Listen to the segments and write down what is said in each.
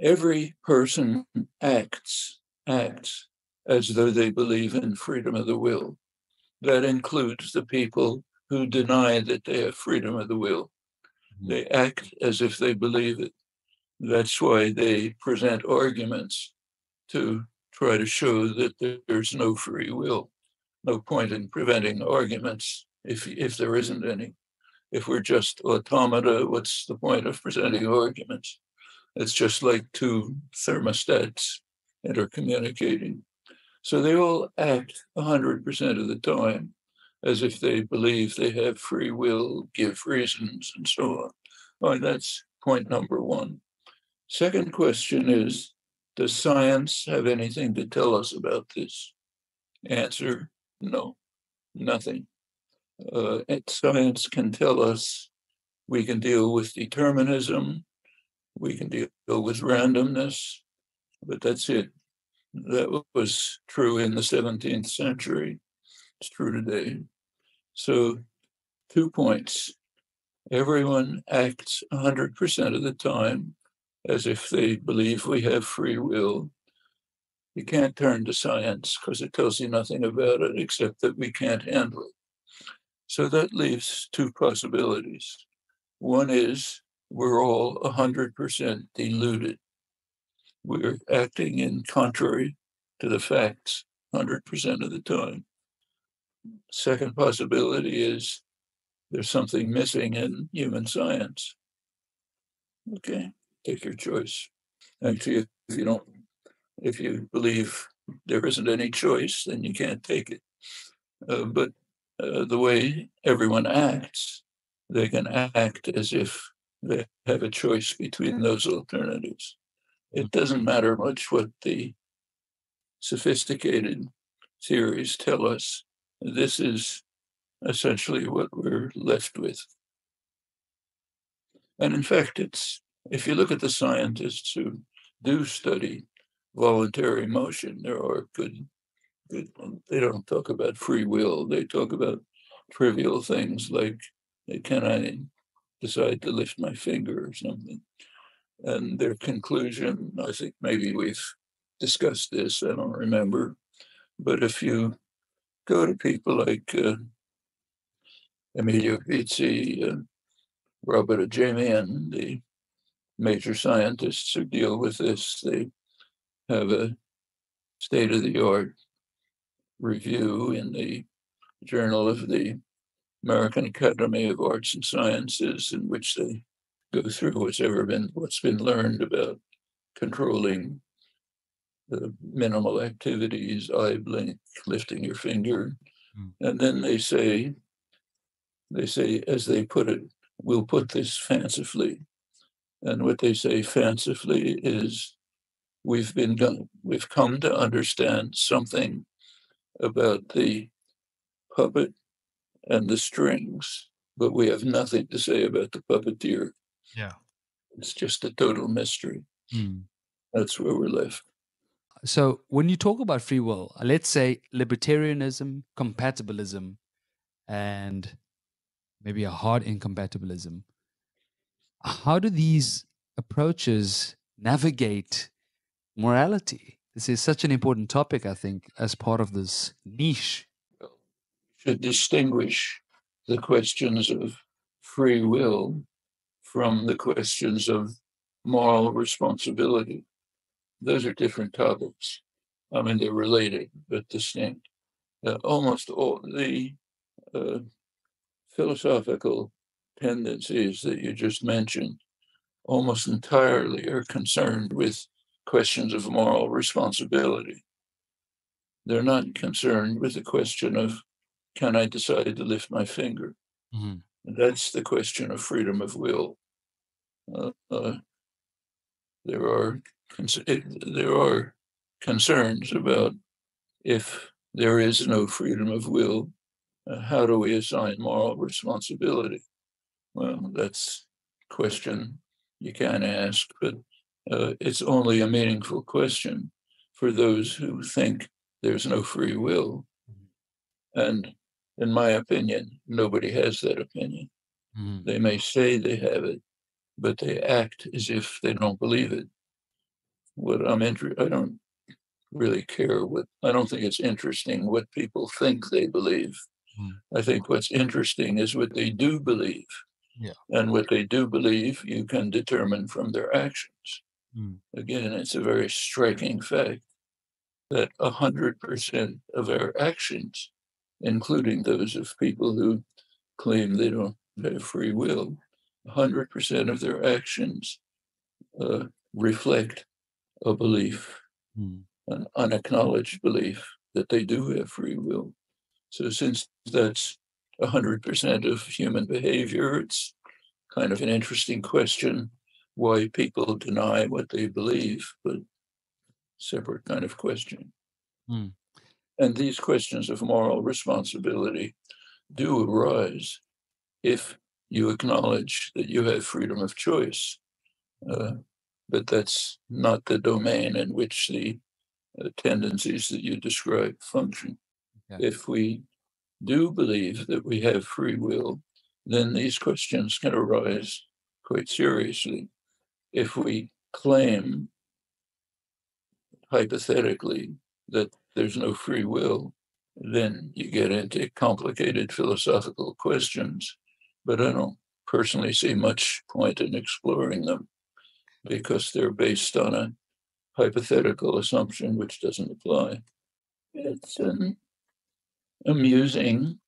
every person acts acts as though they believe in freedom of the will. That includes the people who deny that they have freedom of the will. Mm-hmm. They act as if they believe it. That's why they present arguments to try to show that there's no free will. No point in preventing arguments if, if there isn't any. If we're just automata, what's the point of presenting arguments? It's just like two thermostats intercommunicating. So they all act 100% of the time as if they believe they have free will, give reasons, and so on. Well, that's point number one. Second question is Does science have anything to tell us about this? Answer no, nothing. Uh, science can tell us we can deal with determinism, we can deal with randomness, but that's it. That was true in the 17th century. It's true today. So, two points. Everyone acts 100% of the time as if they believe we have free will. You can't turn to science because it tells you nothing about it except that we can't handle it. So that leaves two possibilities. One is we're all 100% deluded. We're acting in contrary to the facts 100% of the time. Second possibility is there's something missing in human science. Okay, take your choice. Actually, if you don't, if you believe there isn't any choice, then you can't take it. Uh, but uh, the way everyone acts, they can act as if they have a choice between mm. those alternatives. It mm-hmm. doesn't matter much what the sophisticated theories tell us. This is essentially what we're left with. And in fact, it's if you look at the scientists who do study voluntary motion, there are good, good they don't talk about free will. They talk about trivial things like can I decide to lift my finger or something. And their conclusion, I think maybe we've discussed this, I don't remember, but if you go to people like uh, Emilio Bizzi, uh, Robert Ajemian, the major scientists who deal with this, they have a state of the art review in the Journal of the American Academy of Arts and Sciences, in which they go through what's ever been what's been learned about controlling the minimal activities, eye blink, lifting your finger, mm. and then they say, they say, as they put it, we'll put this fancifully, and what they say fancifully is, we've been done, we've come to understand something about the puppet and the strings, but we have nothing to say about the puppeteer. Yeah. It's just a total mystery. Mm. That's where we're left. So, when you talk about free will, let's say libertarianism, compatibilism, and maybe a hard incompatibilism, how do these approaches navigate morality? This is such an important topic, I think, as part of this niche to distinguish the questions of free will from the questions of moral responsibility. Those are different topics. I mean, they're related but distinct. Uh, almost all the uh, philosophical tendencies that you just mentioned almost entirely are concerned with questions of moral responsibility. They're not concerned with the question of can I decide to lift my finger? Mm-hmm. That's the question of freedom of will. Uh, uh, there are there are concerns about if there is no freedom of will, uh, how do we assign moral responsibility? Well, that's a question you can ask, but uh, it's only a meaningful question for those who think there's no free will. Mm-hmm. And in my opinion, nobody has that opinion. Mm. They may say they have it, but they act as if they don't believe it. what I'm interested, I don't really care what, I don't think it's interesting what people think they believe. Hmm. I think what's interesting is what they do believe. Yeah. And what they do believe, you can determine from their actions. Hmm. Again, it's a very striking fact that 100% of our actions, including those of people who claim they don't have free will, 100% of their actions uh, reflect a belief, Hmm. an unacknowledged belief that they do have free will. So, since that's 100% of human behavior, it's kind of an interesting question why people deny what they believe, but separate kind of question. Hmm. And these questions of moral responsibility do arise if you acknowledge that you have freedom of choice. Uh, but that's not the domain in which the uh, tendencies that you describe function. Okay. If we do believe that we have free will, then these questions can arise quite seriously. If we claim, hypothetically, that there's no free will, then you get into complicated philosophical questions. But I don't personally see much point in exploring them because they're based on a hypothetical assumption which doesn't apply. It's an amusing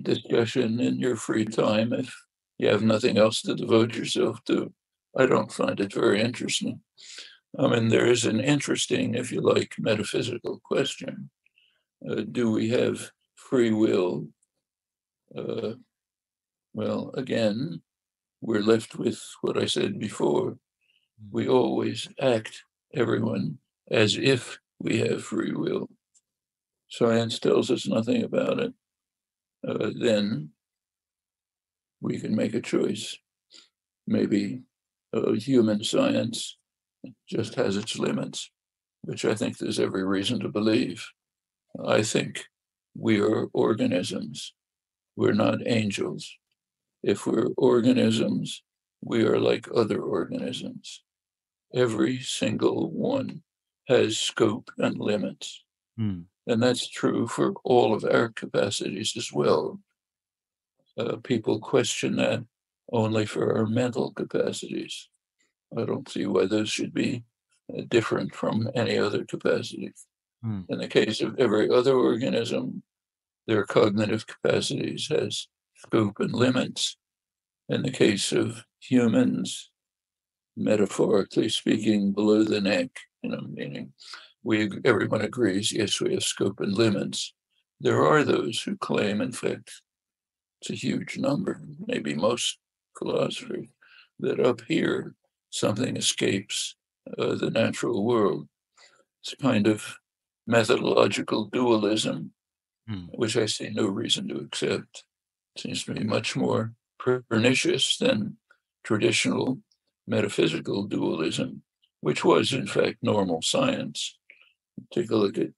discussion in your free time if you have nothing else to devote yourself to. I don't find it very interesting. I mean, there is an interesting, if you like, metaphysical question. Uh, do we have free will? Uh, well, again, we're left with what I said before. We always act, everyone, as if we have free will. Science tells us nothing about it. Uh, then we can make a choice. Maybe uh, human science just has its limits, which I think there's every reason to believe. I think we are organisms. We're not angels. If we're organisms, we are like other organisms. Every single one has scope and limits. Hmm. And that's true for all of our capacities as well. Uh, people question that only for our mental capacities. I don't see why those should be uh, different from any other capacity. Hmm. In the case of every other organism, their cognitive capacities has scope and limits. In the case of humans, metaphorically speaking, below the neck, you know, meaning we everyone agrees, yes, we have scope and limits. There are those who claim, in fact, it's a huge number, maybe most philosophers, that up here something escapes uh, the natural world. It's a kind of methodological dualism, Hmm. which I see no reason to accept. It seems to me much more pernicious than traditional metaphysical dualism, which was, in fact, normal science. Take a look at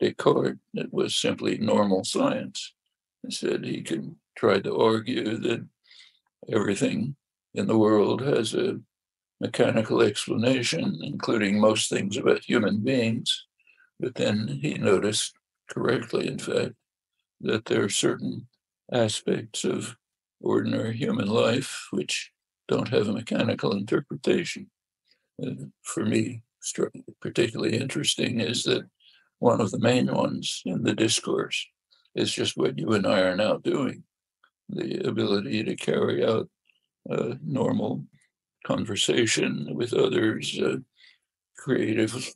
Descartes, it was simply normal science. Instead, he could try to argue that everything in the world has a mechanical explanation, including most things about human beings. But then he noticed correctly, in fact, that there are certain aspects of ordinary human life which don't have a mechanical interpretation. Uh, for me, particularly interesting is that one of the main ones in the discourse is just what you and I are now doing the ability to carry out uh, normal conversation with others, uh, creative,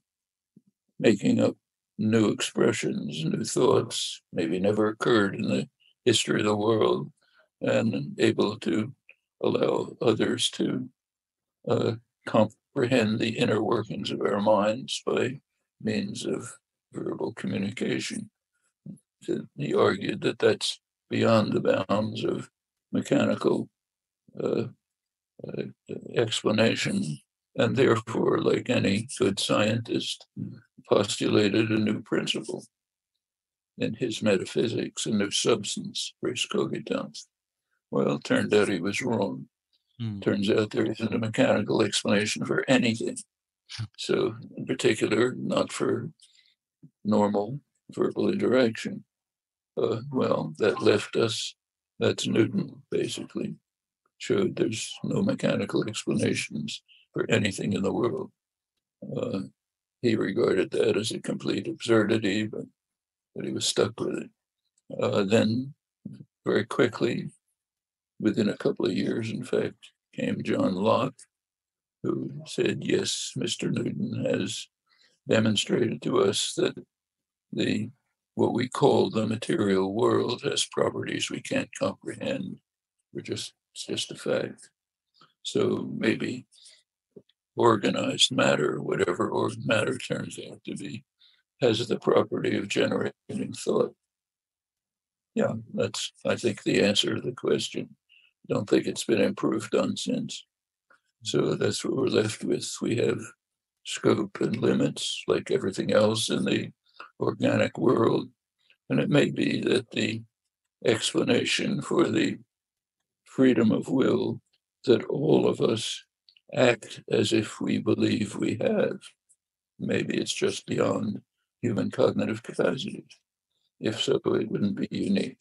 making up new expressions, new thoughts, maybe never occurred in the history of the world, and able to allow others to uh, comprehend the inner workings of our minds by means of verbal communication. He argued that that's beyond the bounds of mechanical uh, explanation, and therefore, like any good scientist, postulated a new principle in his metaphysics, a new substance, res cogitans. Well, it turned out he was wrong. Hmm. Turns out there isn't a mechanical explanation for anything. So, in particular, not for normal verbal interaction. Uh, well, that left us, that's Newton basically, showed there's no mechanical explanations for anything in the world. Uh, he regarded that as a complete absurdity, but, but he was stuck with it. Uh, then, very quickly, within a couple of years, in fact, came John Locke, who said, Yes, Mr. Newton has demonstrated to us that the what we call the material world has properties we can't comprehend. We're just it's just a fact. So maybe organized matter, whatever or matter turns out to be, has the property of generating thought. Yeah, that's I think the answer to the question. Don't think it's been improved on since. So that's what we're left with. We have scope and limits like everything else in the organic world. And it may be that the explanation for the freedom of will that all of us act as if we believe we have. Maybe it's just beyond human cognitive capacities. If so, it wouldn't be unique.